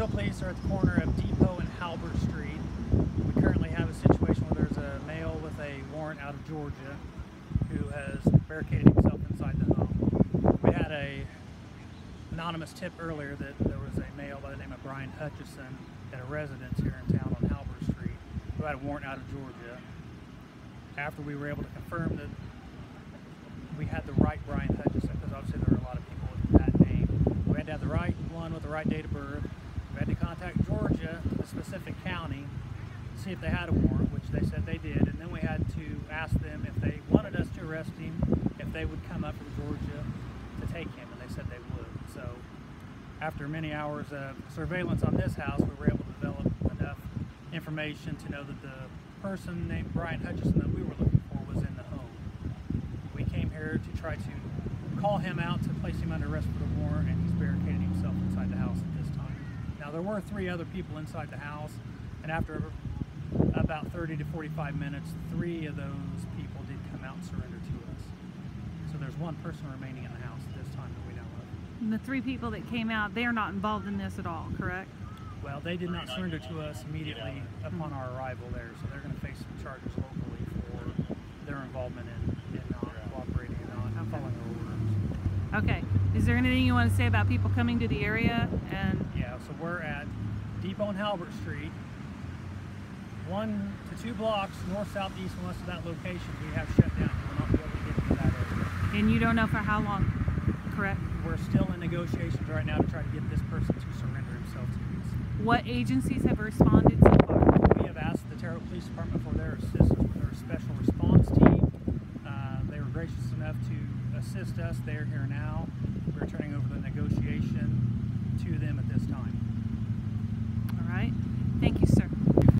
Cartersville Police are at the corner of Depot and Halbert Street. We currently have a situation where there's a male with a warrant out of Georgia who has barricaded himself inside the home. We had a anonymous tip earlier that there was a male by the name of Brian Hutchison at a residence here in town on Halbert Street who had a warrant out of Georgia. After we were able to confirm that we had the right Brian Hutchison, because obviously there are a lot of people with that name, we had to have the right one with the right date of birth. We had to contact Georgia, the specific county, see if they had a warrant, which they said they did, and then we had to ask them if they wanted us to arrest him, if they would come up from Georgia to take him, and they said they would. So after many hours of surveillance on this house, we were able to develop enough information to know that the person named Brian Hutchison that we were looking for was in the home. We came here to try to call him out to place him under arrest for the warrant, and he's barricaded himself inside the house at this time. Now there were three other people inside the house, and after about 30 to 45 minutes, three of those people did come out and surrender to us. So there's one person remaining in the house at this time that we know of. And the three people that came out, they're not involved in this at all, correct? Well, they did not surrender to us immediately upon our arrival there, so they're going to face some charges locally for their involvement in, in not cooperating and not Okay. following orders. Okay. Is there anything you want to say about people coming to the area? And so we're at Depot and Halbert Street. One to two blocks north, south, east, and west of that location we have shut down. We're not able to get into that area. and you don't know for how long, correct? We're still in negotiations right now to try to get this person to surrender himself to us. What agencies have responded so far? We have asked the Terre Haute Police Department for their assistance with their special response team. Uh, they were gracious enough to assist us. They're here now. We're turning over the negotiation to them at this time. Thank you